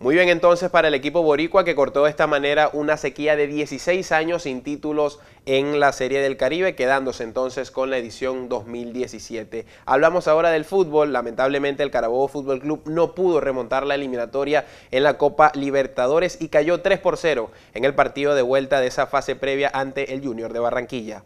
Muy bien entonces para el equipo boricua que cortó de esta manera una sequía de 16 años sin títulos en la Serie del Caribe, quedándose entonces con la edición 2017. Hablamos ahora del fútbol, lamentablemente el Carabobo Fútbol Club no pudo remontar la eliminatoria en la Copa Libertadores y cayó 3 por 0 en el partido de vuelta de esa fase previa ante el Junior de Barranquilla.